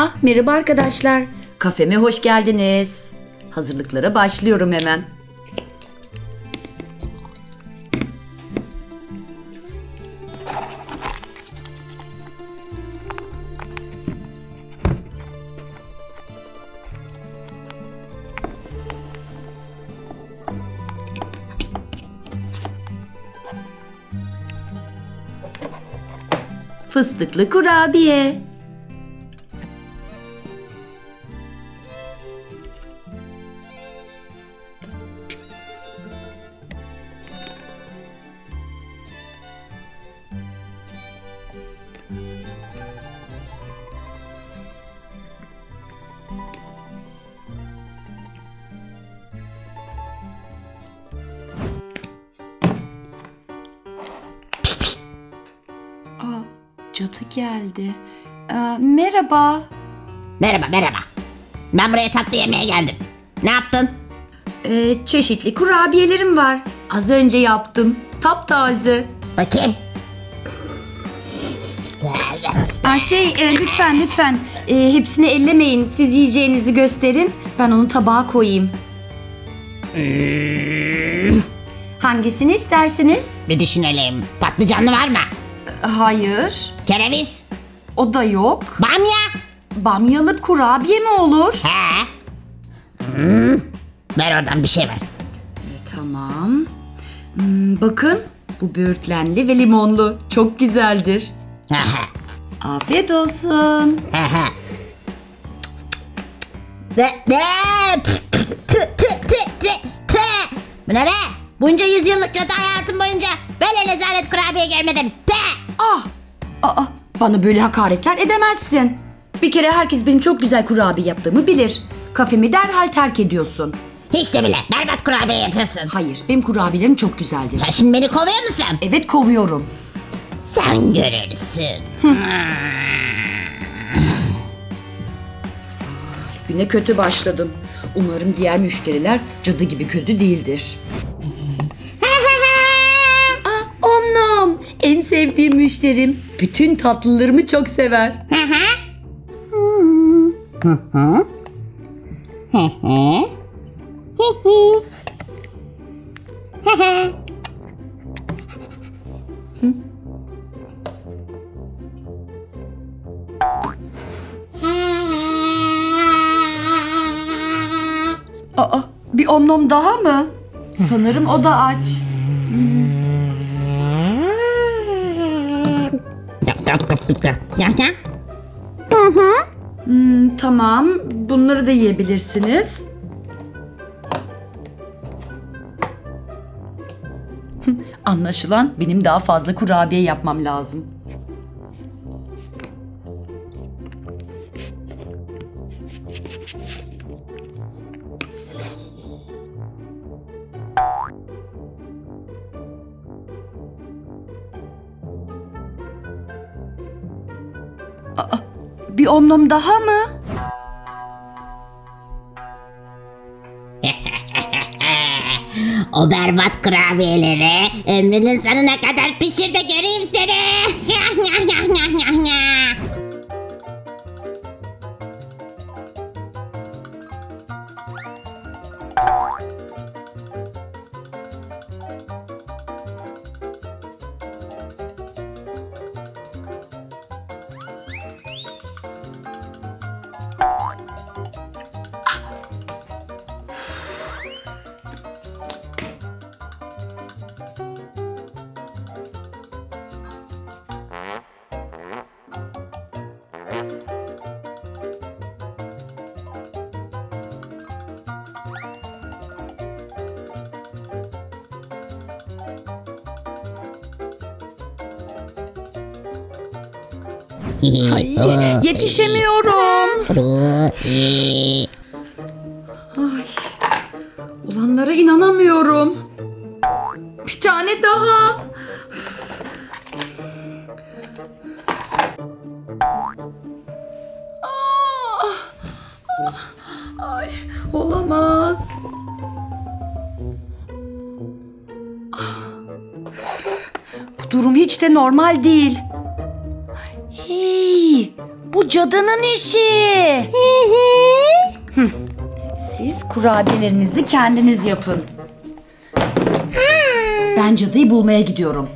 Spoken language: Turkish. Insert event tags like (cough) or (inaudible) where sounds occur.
Ah merhaba arkadaşlar. Kafeme hoş geldiniz. Hazırlıklara başlıyorum hemen. Fıstıklı kurabiye. Aa, cadı geldi. Aa, merhaba. Merhaba merhaba. Ben buraya tatlı yemeye geldim. Ne yaptın? Ee, çeşitli kurabiyelerim var. Az önce yaptım. Taptaze. Bakayım. Aa, şey e, lütfen lütfen E, hepsini ellemeyin. Siz yiyeceğinizi gösterin. Ben onu tabağa koyayım. Hmm, Hangisini istersiniz? bir düşünelim. Patlıcanlı var mı? Hayır. Kereviz. O da yok. Bamya. Bamyalı kurabiye mi olur? He. Hmm, ver oradan bir şey ver. Tamam. Hmm, bakın bu böğürtlenli ve limonlu. Çok güzeldir. Afiyet olsun. Bu ne be? Bunca yüzyıllık cadı hayatım boyunca böyle rezalet kurabiye görmedim. Pe! Ah! Aa, bana böyle hakaretler edemezsin. Bir kere herkes benim çok güzel kurabiye yaptığımı bilir. Kafemi derhal terk ediyorsun. Hiç de bile berbat kurabiye yapıyorsun. Hayır, benim kurabiyelerim çok güzeldir. Sen şimdi beni kovuyor musun? Evet kovuyorum. Sen görürsün. Güne kötü başladım. Umarım diğer müşteriler cadı gibi kötü değildir. Sevdiğim müşterim. Bütün tatlılarımı çok sever. Aa, bir omnom daha mı? Sanırım o da aç. Hmm, tamam, bunları da yiyebilirsiniz. (laughs) Anlaşılan benim daha fazla kurabiye yapmam lazım. Bir omnom daha mı? (laughs) o berbat kurabiyeleri ömrünün sonuna kadar pişir de göreyim seni. (laughs) Ay, yetişemiyorum. Olanlara inanamıyorum. Bir tane daha. Ah! Ay, olamaz. Ah! Bu durum hiç de normal değil. Bu cadının işi. Hı. Siz kurabiyelerinizi kendiniz yapın. Ben cadıyı bulmaya gidiyorum.